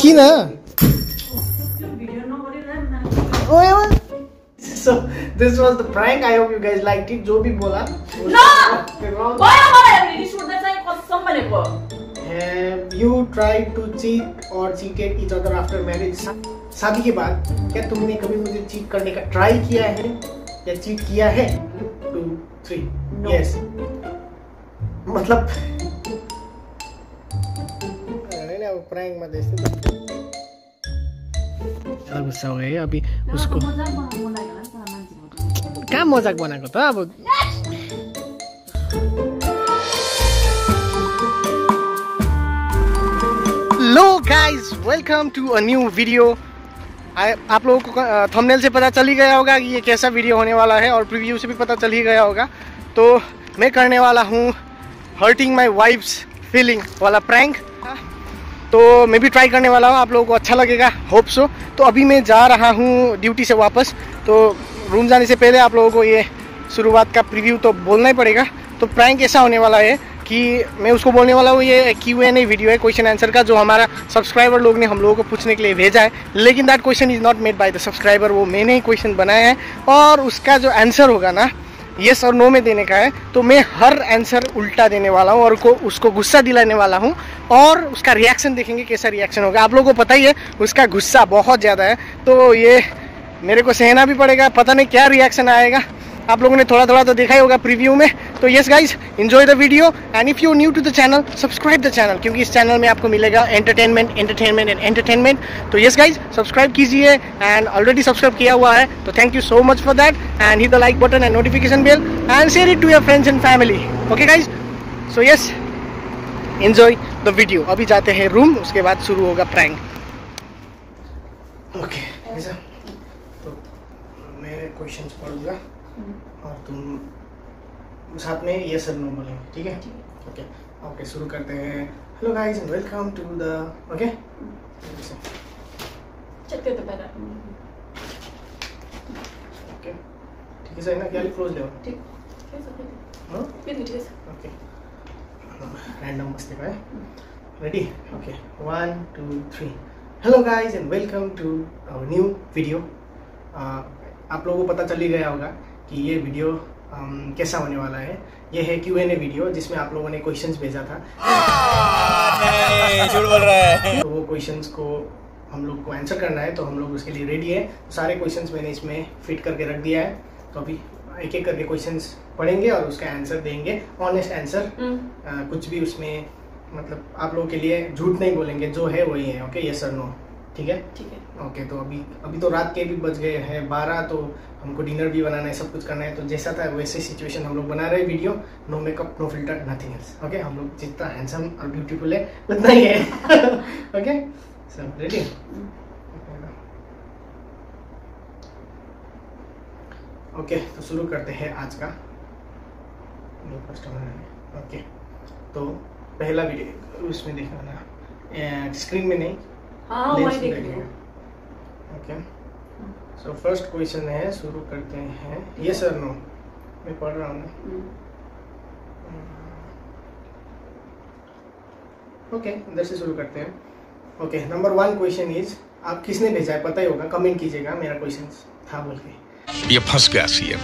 किना। ओए ओए। So this was the prank I hope you guys liked it जो भी बोला। No! Bye bye every show that I कसम ले को। Have you tried to cheat or cheated each other after marriage? शादी के बाद क्या तुमने कभी मुझे चीट करने का ट्राई किया है? या चीट किया है? टू थ्री यस मतलब प्रैंक मध्ये तो गुस्सा हो गयो अभी उसको। कहाँ मज़ाक बनाएको त अब? लो guys welcome to a new video आप लोगों को थंबनेल से पता चल ही गया होगा कि ये कैसा वीडियो होने वाला है और प्रीव्यू से भी पता चल ही गया होगा। तो मैं करने वाला हूँ हर्टिंग माई वाइफ्स फीलिंग वाला प्रैंक तो मैं भी ट्राई करने वाला हूँ, आप लोगों को अच्छा लगेगा होप सो तो अभी मैं जा रहा हूँ ड्यूटी से वापस तो रूम जाने से पहले आप लोगों को ये शुरुआत का प्रीव्यू तो बोलना ही पड़ेगा. तो प्रैंक ऐसा होने वाला है कि मैं उसको बोलने वाला हूँ, ये क्यू एन ए वीडियो है क्वेश्चन आंसर का, जो हमारा सब्सक्राइबर लोग ने हम लोगों को पूछने के लिए भेजा है. लेकिन that question is not made by the subscriber वो मैंने ही क्वेश्चन बनाया है और उसका जो आंसर होगा ना येस और नो में देने का है तो मैं हर आंसर उल्टा देने वाला हूँ और को, उसको गुस्सा दिलाने वाला हूँ और उसका रिएक्शन देखेंगे कैसा रिएक्शन होगा। आप लोगों को पता ही है, उसका गुस्सा बहुत ज़्यादा है तो ये मेरे को सहना भी पड़ेगा, पता नहीं क्या रिएक्शन आएगा। आप लोगों ने थोड़ा थोड़ा तो देखा ही होगा प्रीव्यू में। तो yes guys enjoy the video and if you new to the channel subscribe the channel क्योंकि इस चैनल में आपको मिलेगा एंटरटेनमेंट एंटरटेनमेंट एंड एंटरटेनमेंट तो यस गाइज़ सब्सक्राइब कीजिए एंड ऑलरेडी सब्सक्राइब किया हुआ है। तो thank you so much for that and hit the like button and notification bell and share it to your friends and family okay guys so yes enjoy the video अभी जाते हैं room उसके बाद शुरू होगा प्रैंक ओके okay, तो मैं questions पढ़ूँगा। और तुम साथ में ये सर नो बोलेंगे ठीक है? ओके ओके शुरू करते हैं। Hello guys and welcome to the okay चलते तो पहले। ओके ठीक है सर ना? क्या क्लोज ले ठीक है? सर ठीक है ओके रैंडम मस्ती का है ready okay one two three hello guys and welcome to our new video आप लोगों को पता चल ही गया होगा कि ये वीडियो um, कैसा होने वाला है। ये है क्यू एन ए वीडियो जिसमें आप लोगों ने क्वेश्चंस भेजा था। झूठ बोल रहा है। तो वो क्वेश्चंस को हम लोग को आंसर करना है तो हम लोग उसके लिए रेडी है। तो सारे क्वेश्चंस मैंने इसमें फिट करके रख दिया है। तो अभी एक एक करके क्वेश्चंस पढ़ेंगे और उसका आंसर देंगे। ऑनेस्ट आंसर कुछ भी उसमें मतलब आप लोगों के लिए झूठ नहीं बोलेंगे। जो है वही है ओके यस सर नो ठीक है? ठीक है। ओके तो अभी अभी तो रात के भी बज गए हैं बारह तो हमको डिनर भी बनाना है सब कुछ करना है तो जैसा था वैसे सिचुएशन हम लोग बना रहे हैं video no makeup no filter nothing else okay हम लोग जितना हैंडसम और ब्यूटीफुल है उतना ही है। ओके सब रेडी ओके तो शुरू करते हैं आज का कस्टमर ओके तो पहला वीडियो उसमें देखना स्क्रीन में नहीं हाँ lens okay so first question है शुरू करते हैं। ये सर नो मैं पढ़ रहा हूँ। हम्म, ओके इधर से शुरू करते हैं। Okay number one question is आप किसने भेजा है? पता ही होगा कमेंट कीजिएगा मेरा क्वेश्चन था बोल के। ये फंस गया CM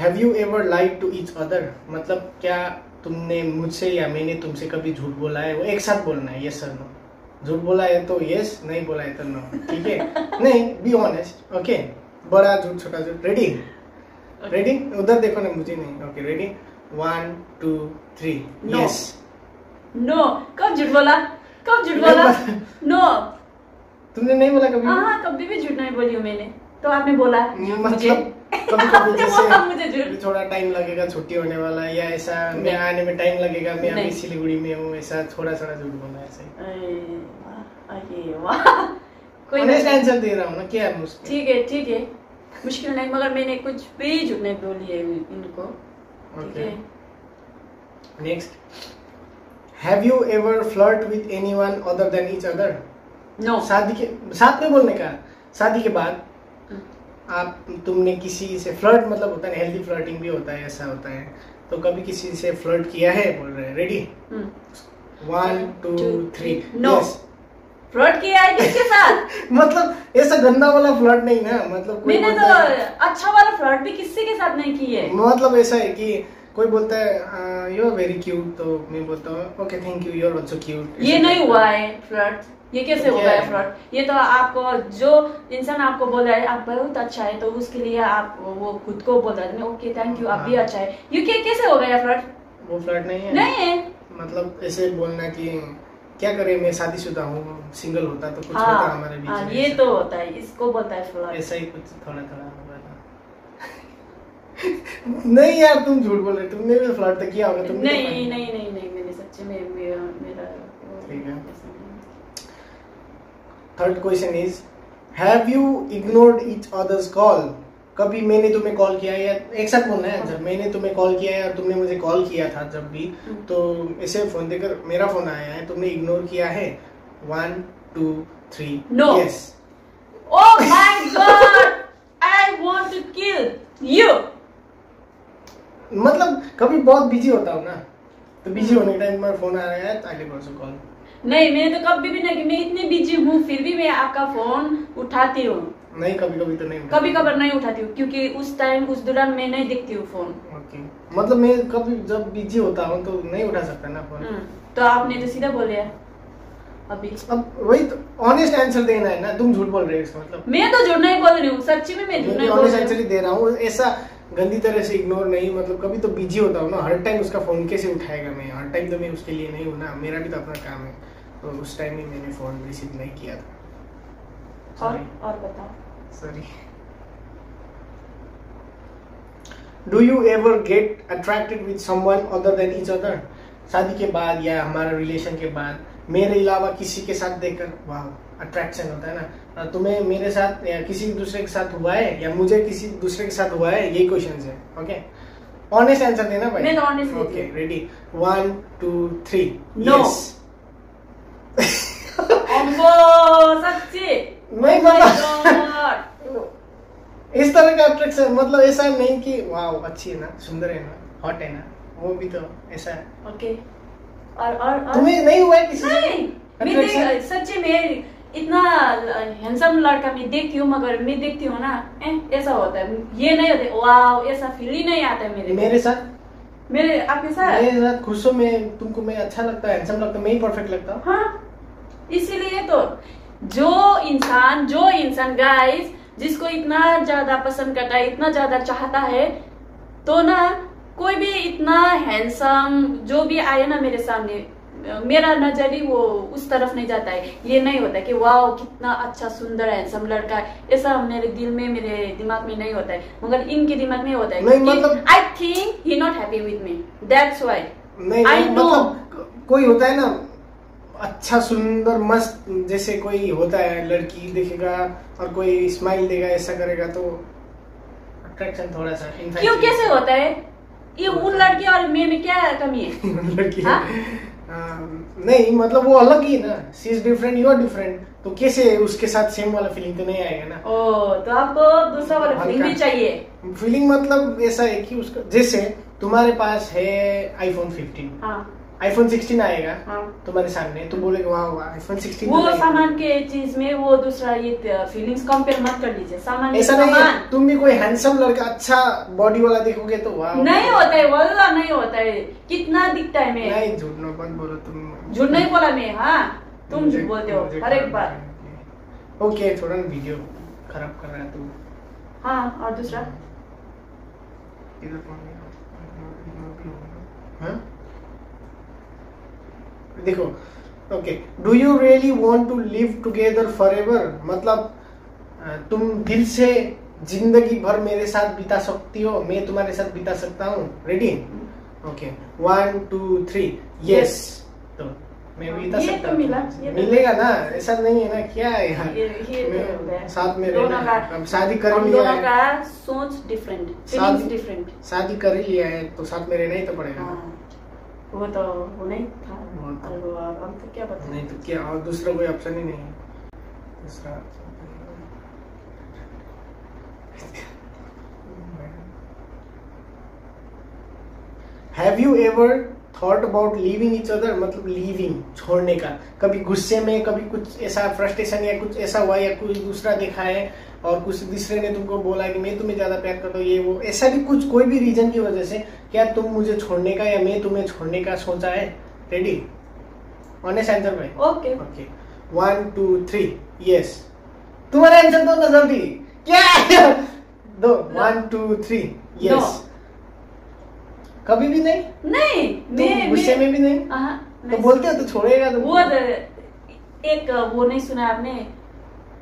have you ever like to each other मतलब क्या तुमने मुझसे या मैंने तुमसे कभी झूठ बोला है? वो एक साथ बोलना है यस सर नो झूठ बोला है तो यस नहीं बोला है तो नो ठीक है? नहीं बी ऑनेस्ट ओके बड़ा झूठ छोटा झूठ रेडी रेडी उधर देखो ना मुझे नहीं okay ready one two three yes no कब झूठ बोला? कब झूठ बोला? नो तुमने नहीं बोला कभी? हाँ कभी भी झूठ नहीं बोली हूँ मैंने। तो आपने बोला मुझे मतलब कभी कभी जैसे थोड़ा टाइम लगेगा छुट्टी होने वाला है या ऐसा मैं आने में टाइम लगेगा मैं अभी सिलीगुड़ी में हूँ ऐसा थोड़ा थोड़ा झूठ ऐसा कोई आंसर दे रहा हूँ ना क्या मुश्किल ठीक है ठीक है। मुश्किल नहीं मगर मैंने कुछ भी झूठ नहीं बोली है इनको। ठीक है। Next have you ever flirt with anyone other than each other no शादी के साथ में बोलने का। शादी के बाद आप तुमने किसी से फ्लर्ट मतलब होता है हेल्दी फ्लर्टिंग भी होता है ऐसा होता है। तो कभी किसी से फ्लर्ट किया है बोल रहे हैं ready one two three no. Flirt किया है किसके साथ? मतलब ऐसा गंदा वाला फ्लर्ट नहीं ना मतलब कोई मैंने तो अच्छा वाला फ्लर्ट भी किसी के साथ नहीं की है। मतलब ऐसा है कि कोई बोलता है यू आर वेरी क्यूट तो मैं बोलता हूँ okay thank you you are also cute ये नहीं हुआ है। फ्लर्ट ये कैसे हो गया? फ्लर्ट ये तो आपको जो इंसान आपको बोल रहा है आप बहुत अच्छा है तो उसके लिए आप वो खुद को बोल रहे ओके थैंक यू आप भी हाँ। अच्छा है। ये क्या कैसे हो गया फ्लर्ट वो फ्लर्ट नहीं है। नहीं है। मतलब ऐसे बोलना कि क्या करें मैं शादीशुदा हूँ सिंगल होता तो कुछ हाँ, होता हमारे बीच हाँ ये तो होता है इसको बोलता है फ्लर्ट ऐसा ही कुछ थोड़ा थोड़ा नहीं यार तुम झूठ बोल रहे तुमने भी फ्लर्ट तो किया होगा तुमने तो नहीं नहीं नहीं नहीं मैंने सच्ची में मेरा ठीक है। Third question is have you ignored each others call कभी मैंने तुम्हें कॉल किया है या एक साथ बोलना है जब मैंने तुम्हें कॉल किया है या तुमने मुझे कॉल किया था जब भी। तो ऐसे फ़ोन देकर मेरा फ़ोन आया है तुमने इग्नोर किया है one two three No. Yes Oh my god! I want to kill you! मतलब कभी बहुत बिज़ी होता हूँ ना तो बिज़ी होने के टाइम मेरा फ़ोन आ रहा है तो आई कॉल कॉल नहीं मैंने तो कभी भी नहीं मैं इतनी बिज़ी हूँ फिर भी मैं आपका फ़ोन उठाती हूँ। नहीं कभी कभी तो नहीं। कभी कभार नहीं उठाती हूँ क्योंकि उस टाइम उस दौरान मैं नहीं देखती हूँ फ़ोन ओके मतलब मैं कभी जब बिज़ी होता हूँ तो नहीं उठा सकता ना फ़ोन हम्म, तो आपने तो सीधा बोल अभी। अब वही तो ऑनेस्ट आंसर देना है ना तुम झूठ बोल रहे हो इसका मतलब। मैं तो झूठ नहीं बोल रही हूँ सच्ची में मैं झूठ नहीं बोल ऑनेस्ट आंसर ही दे रहा हूँ ऐसा गंदी तरह से इग्नोर नहीं मतलब कभी तो बिज़ी होता हूँ ना हर टाइम उसका फ़ोन कैसे उठाएगा मैं? हर टाइम तो मैं उसके लिए नहीं हूँ ना मेरा भी तो अपना काम है। तो उस टाइम ही मैंने फ़ोन रिसीव नहीं किया था। और और बताओ। Sorry do you ever get attracted with someone other than each other शादी के बाद या हमारा रिलेशन के बाद मेरे अलावा किसी के साथ देखकर वाह अट्रैक्शन होता है ना। तुम्हें मेरे साथ या किसी दूसरे के साथ हुआ है या मुझे किसी दूसरे के साथ हुआ है यही क्वेश्चन है ओके ऑनेस्ट आंसर देना भाई। मैं honest ओके हूँ। Ready one two three No. अम्बो सच्ची? नहीं God! इस तरह का अट्रैक्शन मतलब ऐसा नहीं कि वाह अच्छी है ना सुंदर है ना हॉट है ना वो भी तो ऐसा है। ओके और और और? तुम्हें नहीं हुआ है किसी नहीं? देख सच्ची में इतना हैंडसम लड़का मैं देखती हूँ मगर मैं देखती हूँ ना ऐसा होता है। ये नहीं होता वाव ऐसा फील ही नहीं आता है मेरे मेरे साथ? मेरे आपके साथ? मेरे साथ खुश हो मैं तुमको मैं अच्छा लगता है हैंडसम लगता मैं ही परफेक्ट लगता हूँ। हाँ इसीलिए तो जो इंसान जो इंसान गाइस जिसको इतना ज़्यादा पसंद करता है इतना ज़्यादा चाहता है तो ना कोई भी इतना हैंडसम जो भी आए ना मेरे सामने मेरा नज़र ही वो उस तरफ़ नहीं जाता है। ये नहीं होता कि वाह कितना अच्छा सुंदर हैंडसम लड़का है। ऐसा मेरे दिल में मेरे दिमाग में नहीं होता है। मगर इनके दिमाग में होता है I think he not happy with me that's why know. मतलब कोई होता है ना अच्छा सुंदर मस्त जैसे कोई होता है लड़की देखेगा और कोई स्माइल देगा ऐसा करेगा तो अट्रैक्शन थोड़ा सा क्यों कैसे होता है। ये उन लड़की और मैं में क्या कमी है? लड़की हाँ? हाँ, नहीं मतलब वो अलग ही है ना। She is different you are different तो कैसे उसके साथ सेम वाला फीलिंग तो नहीं आएगा ना? ओ तो आपको दूसरा वाला फीलिंग भी चाहिए। फीलिंग मतलब ऐसा है कि उसका जैसे तुम्हारे पास है आईफोन 15 हाँ। आईफोन 16 आएगा। हाँ। तुम्हारे सामने तो बोलेगा वाह वाह आईफोन 16 वो तो सामान के चीज़ में वो दूसरा ये फीलिंग्स कंपेयर मत कर लीजिए। सामान ऐसा नहीं है। तुम भी कोई हैंडसम लड़का अच्छा बॉडी वाला देखोगे तो वाह नहीं होता है वल्ला नहीं होता है। कितना दिखता है मैं। नहीं झूठ ना मत बोलो तुम झूठ नहीं बोला मैं हाँ। तुम झूठ बोलते हो हर एक बार। ओके थोड़ा ना वीडियो खराब कर रहा है तू। हाँ और दूसरा? इधर कौन है? हाँ? देखो okay do you really want to live together forever मतलब तुम दिल से ज़िंदगी भर मेरे साथ बिता सकती हो मैं तुम्हारे साथ बिता सकता हूँ? Ready okay one two three yes तो मैं बिता सकता तो हूँ मिला, तो मिलेगा ना? ऐसा नहीं है ना क्या है यार? ये ये तो है। साथ में रहना अब शादी कर लिया है। का सोच डिफरेंट फीलिंग्स डिफरेंट शादी कर लिया है तो साथ में रहना ही तो पड़ेगा। हाँ। वो तो वो नहीं था। हम तो क्या बता नहीं तो क्या और दूसरा कोई ऑप्शन ही नहीं है। दूसरा have you ever thought about living each other मतलब लिविंग छोड़ने का। कभी गुस्से में कभी कुछ ऐसा फ्रस्ट्रेशन या कुछ ऐसा हुआ या कुछ दूसरा देखा है और कुछ दूसरे ने तुमको बोला कि मैं तुम्हें ज़्यादा प्यार करता हूँ ये वो ऐसा भी कुछ कोई भी रीजन की वजह से क्या तुम मुझे छोड़ने का या मैं तुम्हें छोड़ने का सोचा है? रेडी ऑनेस्ट आंसर भाई। Okay okay one two three yes तुम्हारा आंसर दो ना जल्दी। क्या? दो। वन टू थ्री यस कभी भी नहीं? नहीं मैं गुस्से में भी नहीं? हाँ, तो बोलते हो तो छोड़ेगा तो वो एक वो नहीं सुना आपने।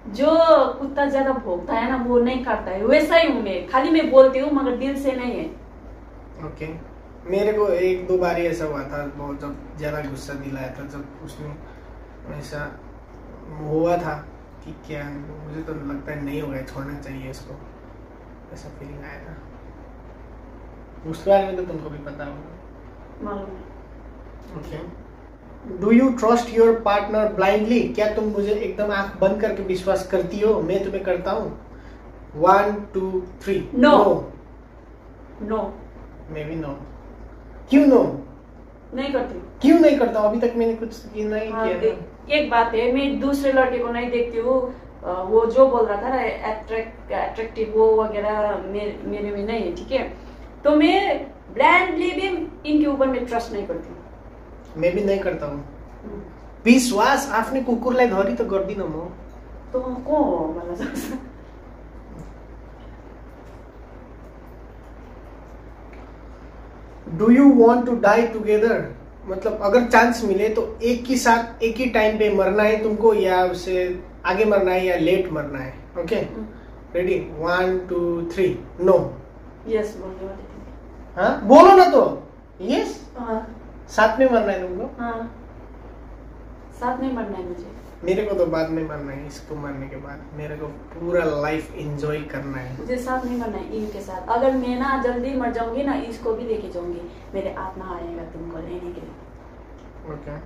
जो कुत्ता ज़्यादा भोगता है ना वो नहीं करता है। वैसा ही हूँ मैं। खाली मैं बोलती हूँ मगर दिल से नहीं है। ओके मेरे को एक दो बार ऐसा हुआ था बहुत जब ज़्यादा गुस्सा दिलाया था जब उसने ऐसा हुआ था कि क्या मुझे तो लगता है नहीं होगा छोड़ना चाहिए इसको। ऐसा फीलिंग आया था। उसके बारे में तो तुमको भी पता होगा। मालूम okay do you trust your partner blindly क्या तुम मुझे एकदम आँख बंद करके विश्वास करती हो? मैं तुम्हें करता हूँ। One two three No. No maybe no क्यों नो नहीं करती। क्यों नहीं करता? अभी तक मैंने कुछ नहीं हाँ, किया एक बात है मैं दूसरे लड़के को नहीं देखती हूँ। वो जो बोल रहा था ना अट्रैक्टिव वो वगैरह मेरे मेरे में नहीं है ठीक है? तो मैं ब्लैंडली भी इनके ऊपर मैं ट्रस्ट नहीं करती। मैं भी नहीं करता हूँ। विश्वास आफ्नै कुकुरलाई धरी त गर्दिनँ म। तो को हो मलाई do you want to die together मतलब अगर चांस मिले तो एक ही साथ एक ही टाइम पे मरना है तुमको या उससे आगे मरना है या लेट मरना है? Okay ready one two three no yes हाँ? बोलो ना तो। Yes yes? हाँ। साथ में मरना है तुमको? हाँ। साथ में मरना है मुझे। मेरे को तो बाद में मरना है इसको मरने के बाद। मेरे को पूरा लाइफ एंजॉय करना है। मुझे साथ नहीं मरना है इनके साथ। अगर मैं ना जल्दी मर जाऊँगी ना इसको भी लेके जाऊँगी। मेरे आत्मा आएगा तुमको लेने के लिए। Okay.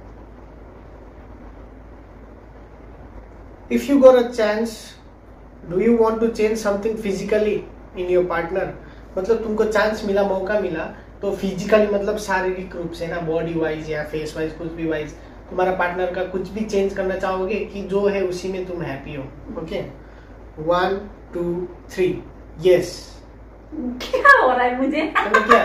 If you got a chance, do you want to change something physically in your partner? मतलब तुमको चांस मिला मौका मिला तो फिजिकली मतलब शारीरिक रूप से ना बॉडी वाइज या फेस वाइज कुछ भी वाइज तुम्हारा पार्टनर का कुछ भी चेंज करना चाहोगे कि जो है उसी में तुम हैप्पी हो okay one two three yes क्या हो रहा है मुझे? क्या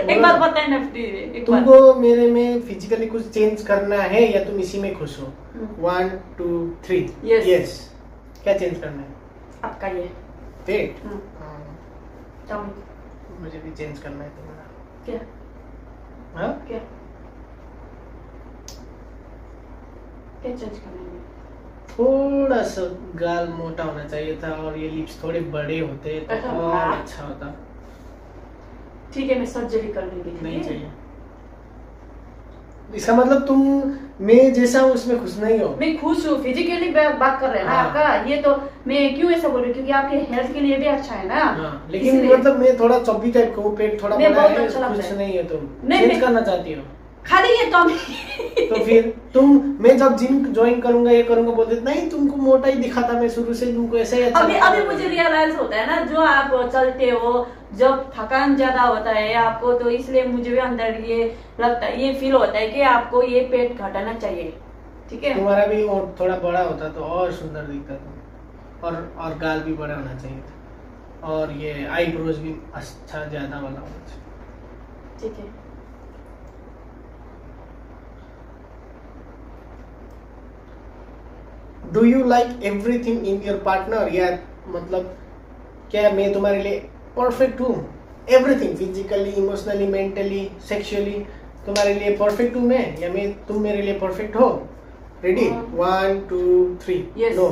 एक बार बताए ना प्लीज़ तुमको मेरे में फिजिकली कुछ चेंज करना है या तुम इसी में खुश हो? वन टू थ्री यस क्या चेंज करना है? आपका ये। पेट हम्म, हाँ। मुझे भी चेंज करना है तुम्हारा। क्या? हाँ? क्या? थोड़ा सा गाल मोटा होना चाहिए था और ये लिप्स थोड़े बड़े होते तो अच्छा, और हाँ। अच्छा होता। ठीक है मैं सर्जरी कर ठीक नहीं चाहिए। इसका मतलब तुम मैं जैसा हूँ उसमें खुश नहीं हो? मैं खुश हूँ फिजिकली बात कर रहे हैं ना हाँ। आपका। ये तो मैं क्यों ऐसा बोल रही हूँ? क्योंकि आपके हेल्थ के लिए भी अच्छा है ना। हाँ, लेकिन मतलब मैं थोड़ा चौबी टाइप का हूँ पेट थोड़ा मैं बड़ा बहुत है अच्छा खुश नहीं है तुम। नहीं, चेंज करना चाहती हो? खाली ये टॉमी तो फिर तुम मैं जब जिम ज्वाइन करूँगा ये करूँगा बोलते नहीं तुमको मोटा ही दिखा था मैं शुरू से तुमको ऐसा ही अच्छा अभी अभी मुझे रियलाइज़ होता है ना जो आप चलते हो जब थकान ज़्यादा होता है आपको तो इसलिए मुझे भी अंदर ये लगता है ये फील होता है कि आपको ये पेट घटाना चाहिए। ठीक है? तुम्हारा भी और थोड़ा बड़ा होता तो और सुंदर दिखता तुम और और गाल भी बड़ा होना चाहिए था। और ये आईब्रोज भी अच्छा ज़्यादा वाला होना चाहिए। ठीक है। Do you like everything in your partner या मतलब क्या मैं तुम्हारे लिए परफेक्ट हूँ? Everything physically emotionally mentally sexually तुम्हारे लिए परफेक्ट हूँ मैं? या मैं तुम मेरे लिए परफेक्ट हो? Ready. One two three no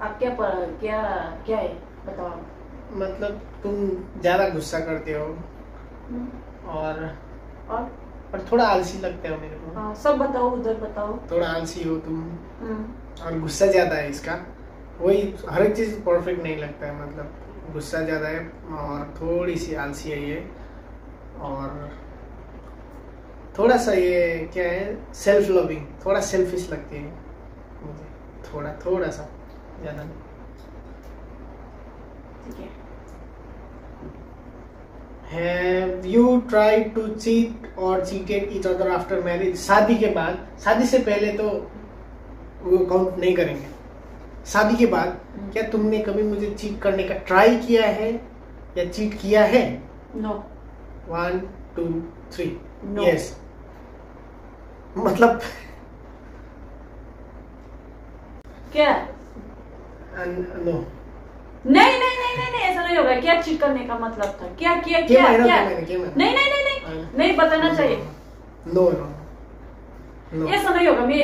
आप क्या पर, क्या क्या है? बताओ। मतलब तुम ज़्यादा गुस्सा करते हो। हम्म, और और? और थोड़ा आलसी लगते हो मेरे को। हाँ, सब बताओ उधर बताओ। थोड़ा आलसी हो तुम। हम्म, और गुस्सा ज़्यादा है इसका। वही हर एक चीज़ परफेक्ट नहीं लगता है मतलब गुस्सा ज़्यादा है और थोड़ी सी आलसी है ये। और थोड़ा सा ये क्या है सेल्फ लविंग थोड़ा सेल्फिश लगती है मुझे। थोड़ा थोड़ा सा ज़्यादा नहीं। ठीक है। Have you tried to cheat or cheated each other after marriage? शादी के बाद शादी से पहले तो वो काउंट नहीं करेंगे। शादी के बाद हम्म। क्या तुमने कभी मुझे चीट करने का ट्राई किया है या चीट किया है? No one two three yes मतलब क्या? नो नहीं नहीं नहीं नहीं नहीं ऐसा नहीं होगा। क्या चीट करने का मतलब था? क्या किया क्या क्या? मैंने नहीं नहीं नहीं नहीं हाँ। नहीं बताना चाहिए। नो नो ऐसा नहीं होगा। मैं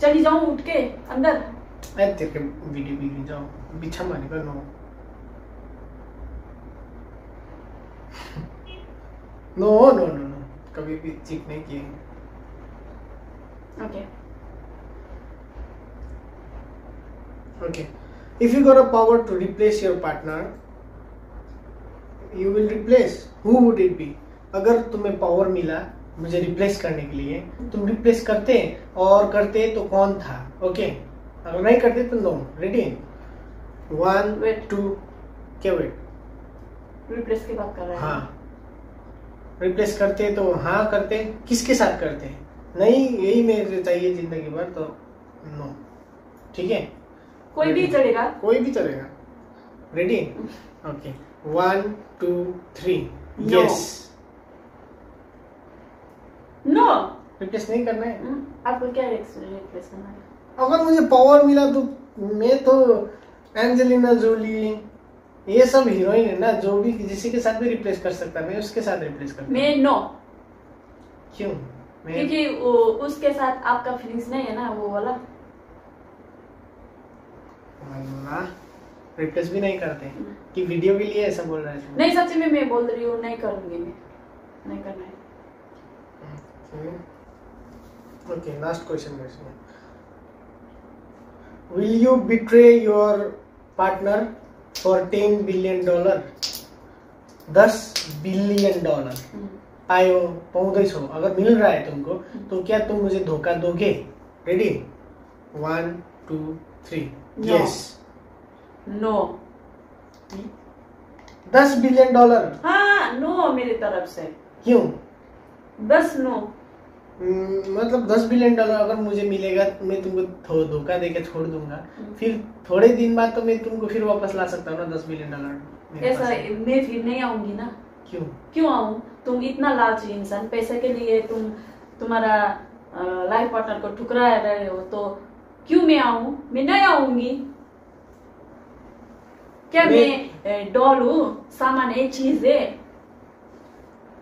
चली जाऊँ उठ के अंदर। अरे तेरे के वीडियो बिगड़ जाओ बिछा मारने का no no no no no कभी भी चीट नहीं किए। Okay Okay. If you got a power to replace your partner, you will replace. Who would it be? अगर तुम्हें पावर मिला मुझे रिप्लेस करने के लिए तुम रिप्लेस करते और करते तो कौन था? ओके अगर नहीं करते तो no ready one Wait. Two क्या वेट रिप्लेस की बात कर रहे हैं। हाँ। रिप्लेस करते तो हाँ करते। किसके साथ करते? नहीं यही मेरे चाहिए ज़िंदगी भर तो नो ठीक है? कोई भी चलेगा। कोई भी चलेगा। Ready okay one two three yes no replace नहीं करना है। आपको क्या रिप्लेस करना है? अगर मुझे पावर मिला तो मैं तो एंजेलिना जोली ये सब हीरोइन है ना जो भी किसी के साथ भी रिप्लेस कर सकता मैं उसके साथ रिप्लेस करता मैं नो क्यों? क्योंकि उसके साथ आपका फीलिंग्स नहीं है ना वो वाला। रिप्लेस भी नहीं करते। कि वीडियो के लिए ऐसा बोल रहा है। नहीं सच्ची में मैं बोल रही हूँ नहीं करूँगी मैं। नहीं करना है। Okay, last question question. Will you betray your partner for 10 billion dollar? 10 billion dollar हम्म। पायो पाउँदैछौ अगर मिल रहा है तुमको तो क्या तुम मुझे धोखा दोगे? Ready one two three No. Yes no दस बिलियन डॉलर हाँ नो मेरी तरफ़ से। क्यों? बस नो हम्म, मतलब दस बिलियन डॉलर अगर मुझे मिलेगा मैं तुमको धोखा देके छोड़ दूँगा। फिर थोड़े दिन बाद तो मैं तुमको फिर वापस ला सकता हूँ ना दस बिलियन डॉलर ऐसा मैं फिर नहीं आऊँगी ना। क्यों? क्यों आऊँ? तुम इतना लालची इंसान पैसे के लिए तुम तुम्हारा लाइफ पार्टनर को ठुकरा रहे हो तो क्यों मैं आऊँ? मैं नहीं आऊँगी। क्या मैं- मैं डॉल हूँ? सामान एक चीज़ है?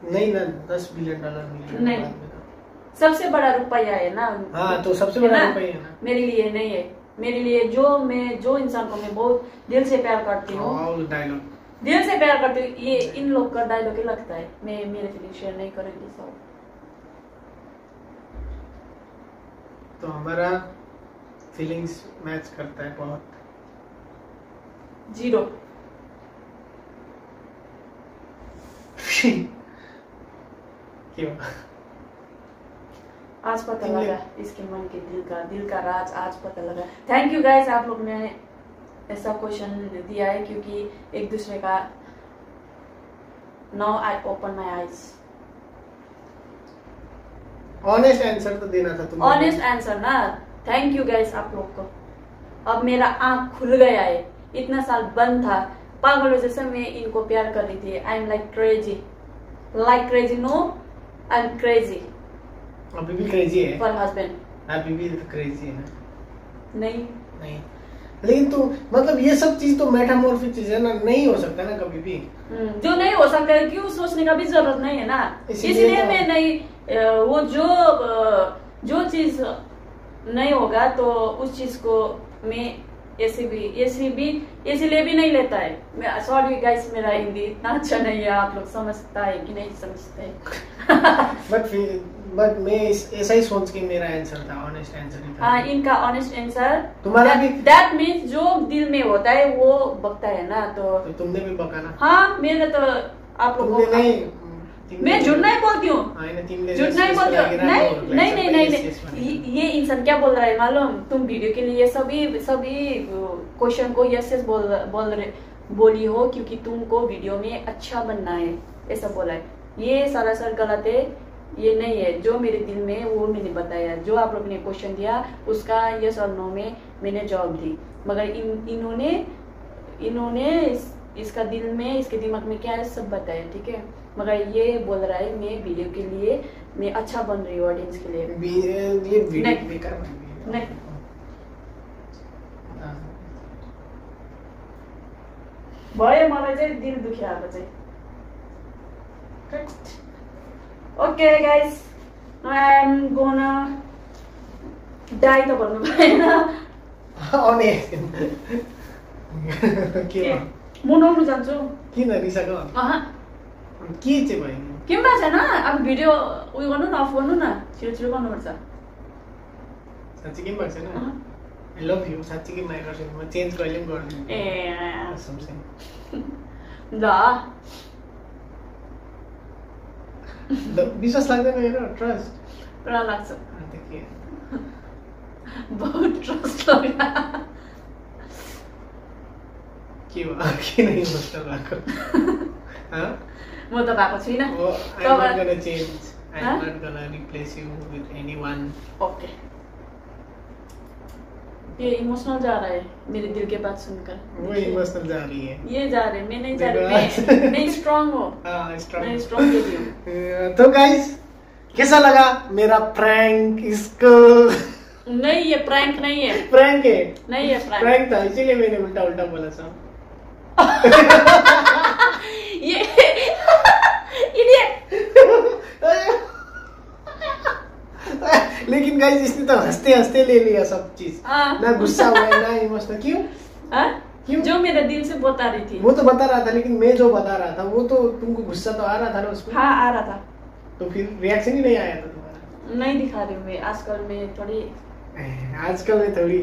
नहीं ना दस बिलियन डॉलर मिलेगा नहीं। तो। सबसे बड़ा रुपया है ना? हाँ तो सबसे बड़ा? रुपया है ना। मेरे लिए नहीं है। मेरे लिए जो मैं जो इंसान को मैं बहुत दिल से प्यार करती हूँ। डायलॉग दिल से प्यार करती हूँ ये इन लोग का डायलॉग ही लगता है। मैं मेरे फीलिंग शेयर नहीं करेंगी सब तो हमारा फीलिंग्स मैच करता है बहुत? ज़ीरो क्यों? आज पता लगा इसके मन के दिल का दिल का राज आज पता लगा। थैंक यू गाइस आप लोग ने ऐसा क्वेश्चन दिया है क्योंकि एक दूसरे का now I open my eyes honest answer तो देना था तुमने ऑनेस्ट आंसर ना? थैंक यू गैस आप लोग को। अब मेरा आँख खुल गया है। इतना साल बंद था। पागलों जैसे मैं इनको प्यार कर रही थी। I am like crazy like crazy no I am crazy अभी भी क्रेजी है फॉर हस्बैंड अभी भी क्रेजी है। ना नहीं। नहीं। लेकिन तो मतलब ये सब चीज़ तो मेटामॉर्फिक चीज़ है ना। नहीं हो सकता ना कभी भी। हम्म, जो नहीं हो सकता है क्यों सोचने का भी ज़रूरत नहीं है ना। इसीलिए इसलिए तो- मैं नहीं वो जो जो चीज़ नहीं होगा तो उस चीज़ को मैं ऐसे भी ऐसे भी इसीलिए भी नहीं लेता है। मैं सॉरी गाइस मेरा हिंदी इतना अच्छा नहीं है आप लोग समझता है कि नहीं समझते बट बट मैं ऐसा ही सोच के मेरा आंसर था ऑनेस्ट आंसर ही था। हाँ इनका ऑनेस्ट आंसर तुम्हारा भी- दैट मीन्स जो दिल में होता है वो बकता है ना तो तो तुमने भी बकाना। हाँ मेरे तो आप लोगों नहीं मैं झूठ नहीं बोलती हूँ। हाँ, नहीं जस्तो बोलती हूँ। नहीं नहीं नहीं नहीं नहीं ये इंसान क्या बोल रहा है मालूम? तुम वीडियो के लिए सभी सभी क्वेश्चन को यस यस बोल बोल रहे बोली हो क्योंकि तुमको वीडियो में अच्छा बनना है ऐसा बोला है। ये सरासर गलत है ये नहीं है। जो मेरे दिल में वो मैंने बताया। जो आप लोग ने क्वेश्चन दिया उसका यस और नो में मैंने जवाब दी। मगर इन इन्होंने इन्होंने इसका दिल में इसके दिमाग में क्या है सब बताया ठीक है मगर ये बोल रहा है मैं वीडियो के लिए मैं अच्छा बन रही हूँ ऑडियंस के लिए वीडियो नहीं। बेकार है। नहीं हाँ। भयो मलाई चाहिँ दिल दुखिरहेको चाहिँ okay guys I am gonna die त भन्नु भएन? म नुहाउनु जान्छु। किन रिसाको के चाहिँ भयो? के पनि छैन। अब भिडियो उयो गर्नु न अफ गर्नु न। छिटो छिटो गर्नुपर्छ। साँच्चीकै भएको छैन। आई लभ यु साँच्चीकै माया गर्छु म चेन्ज कहिले पनि गर्नु ए। ल। विश्वास लाग्दैन हेर ट्रस्ट पुरा लाग्छ। अन्त के? बहुत ट्रस्ट लाग्ला के किन इमोसनल भएको म त भएको छुइनँ I'm not gonna replace you with anyone. Okay ये इमोशनल जा रहा है मेरे दिल के बात सुनकर. वो इमोशनल जा रही है. ये जा रहे मैं नहीं जा रही मैं मैं स्ट्रांग हूँ। हाँ मैं स्ट्रांग लेडी हूँ। तो गाइस कैसा लगा मेरा प्रैंक इसको नहीं ये प्रैंक नहीं है। प्रैंक है? नहीं है प्रैंक प्रैंक था इसीलिए मैंने उल्टा उल्टा बोला था। ये लेकिन गाइस इसने तो हँसते हँसते ले लिया सब चीज़। हाँ। ना गुस्सा हुआ ना इमोशनल क्यों? क्यों? जो मेरे दिल से बता रही थी। वो तो बता रहा था लेकिन मैं जो बता रहा था वो तो तुमको गुस्सा तो आ रहा था ना उसमें? हाँ आ रहा था। तो फिर रिएक्शन ही नहीं आया था तुम्हारा? नहीं दिखा रही हूँ मैं आजकल मैं थोड़ी आजकल में थोड़ी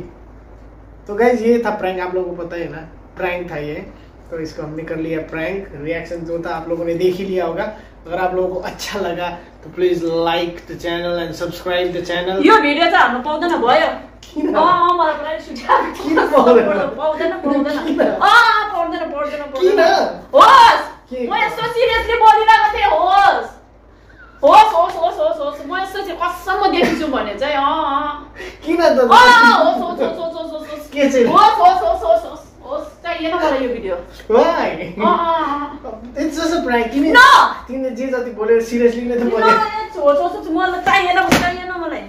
तो गाइज़ ये था प्रैंक आप लोगों को पता है ना? प्रैंक था ये। तो इसको हमने कर लिया प्रैंक रिएक्शन जो था आप लोगों ने देख ही लिया होगा अगर आप लोगों को अच्छा लगा तो please like the channel and subscribe the channel yo video त हाल्नु पाउदैन भयो किन भने चाहिँ के चाहिँ हेरेन मलाई यो video it's just a prime no तिमीले जे जति बोलेर सिरियसली नै त बोले मलाई चाहिएन चाहिएन मलाई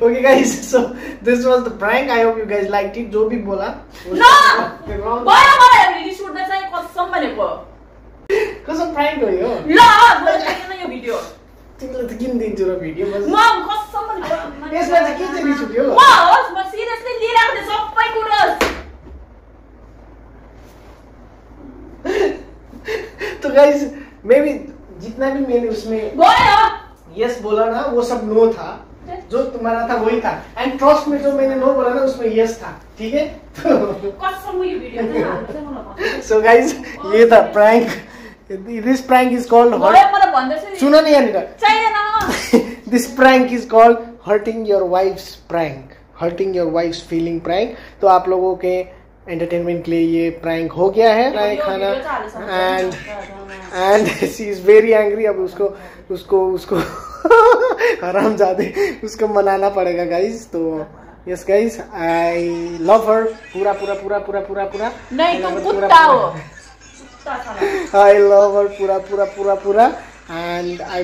okay guys so this was the prank I hope you guys like it जो भी बोला भयो मलाई शूट उठ्दै चाहिँ कसम भनेको कसम प्रैंक हो यो ल मलाई चाहिएन यो भिडियो तिमीले त किन दिन्छु र भिडियो म कसम भनेको यसमा चाहिँ के चाहिँ रिस उठ्यो म होस् म सिरियसली लिइरहेको थिएँ सबै कुरो तो गाइस मैं भी जितना भी मैंने उसमें भयो यस बोला ना वो सब नो था। जो तुम्हारा था वही था। एंड ट्रस्ट में जो मैंने नो बोला ना उसमें यस था। ठीक है? कसम यो मलाई सो गाइस ये था prank this prank is called नि। सुन नहीं यहाँनिर चाहिएन this prank is called hurting your wife's prank hurting your wife's feeling prank तो आप लोगों के एंटरटेनमेंट के लिए ये प्रैंक हो गया है। भिडियो खाना and and she is very angry अब उसको उसको उसको आराम जादे उसको मनाना पड़ेगा गाइस तो yes guys I love her पूरा पूरा पूरा पूरा पूरा पूरा। नहीं तुम पूरा, कुत्ता हो। पूरा। कुत्ता साला। I love her pura pura pura pura and I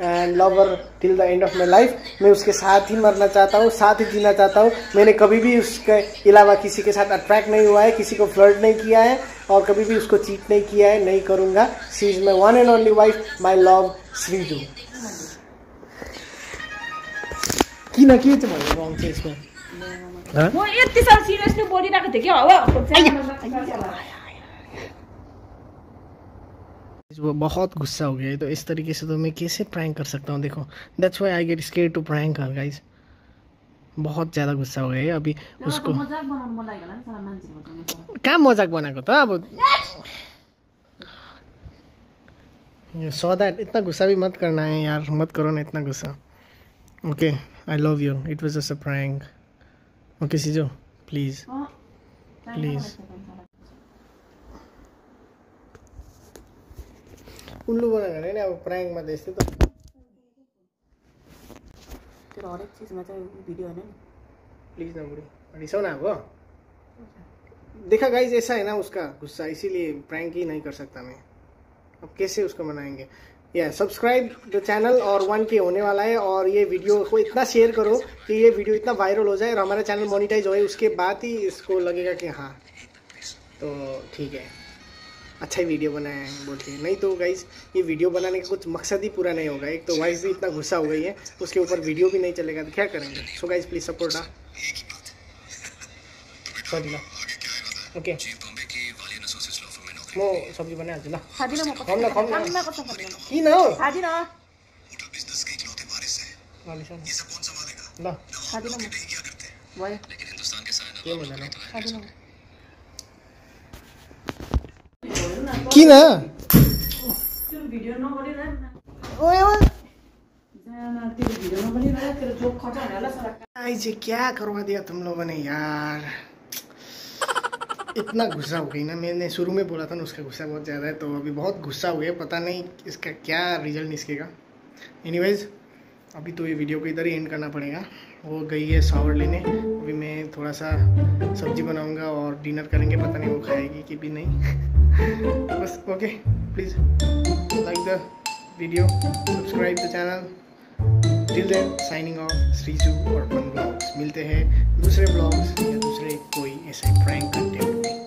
will love her till the end of my the end of my life. मैं उसके साथ ही मरना चाहता हूँ साथ ही जीना चाहता हूँ। मैंने कभी भी उसके अलावा किसी के साथ अट्रैक्ट नहीं हुआ है किसी को फ्लर्ट नहीं किया है और कभी भी उसको चीट नहीं किया है नहीं करूँगा। She is my one and only wife my love Shreeju किन के चाहिँ रङ चाहिँ यसमा हाँ? म यति साह्रो सिरियसली बोलिरहेको थिएँ कि अब वो बहुत गुस्सा हो गया है। तो इस तरीके से तो मैं कैसे प्रैंक कर सकता हूँ? देखो that's why I get scare to prank her guys बहुत ज़्यादा गुस्सा हो गया है अभी उसको। मान्छेहरूको कहाँ मज़ाक बनाएको त अब सो दैट इतना गुस्सा भी मत करना है यार मत करो ना इतना गुस्सा। Okay I love you it was a prank okay सीजो please अँ, उल्लू बना रहे ना प्रैंक में देखते तो तेरा और एक चीज़ में तो वीडियो है ना। प्लीज़ ना बुरी। रिसो ना वो। देखा गाइज़ ऐसा है ना उसका गुस्सा इसीलिए प्रैंक ही नहीं कर सकता मैं। अब कैसे उसको मनाएँगे? या सब्सक्राइब द चैनल और वन के होने वाला है और ये वीडियो को इतना शेयर करो कि ये वीडियो इतना वायरल हो जाए और हमारा चैनल मोनिटाइज हो उसके बाद ही इसको लगेगा कि हाँ तो ठीक है। अच्छा ही वीडियो बनाया है बोल के नहीं तो गाइज़ ये वीडियो बनाने का कुछ मकसद ही पूरा नहीं होगा। एक तो वाइफ भी इतना गुस्सा हो गई है उसके ऊपर वीडियो भी नहीं चलेगा तो क्या करेंगे? सो गाइज़ प्लीज़ सपोर्ट ना सॉरी ना। ओके म सब्ज़ी बनाइहाल्छु ल खादिन म खम न खम न। कसम खादिन किन हौ खादिन अलिसन ल खादिन म भयो के ओए ओए जाना होला सडक आज क्या करवा दिया तुम लोगों ने यार? इतना गुस्सा हो गई ना। मैंने शुरू में बोला था ना, उसका गुस्सा बहुत ज़्यादा है तो अभी बहुत गुस्सा हो गया, पता नहीं इसका क्या रिज़ल्ट निकलेगा। एनीवेज अभी तो ये वीडियो को इधर ही एंड करना पड़ेगा। वो गई है सावर लेने। अभी मैं थोड़ा सा सब्ज़ी बनाऊँगा और डिनर करेंगे, पता नहीं वो खाएगी कि भी नहीं। बस okay please like the video subscribe the channel till then signing off Shreeju और वन ब्लॉग्स मिलते हैं दूसरे ब्लॉग्स या दूसरे कोई ऐसे प्रैंक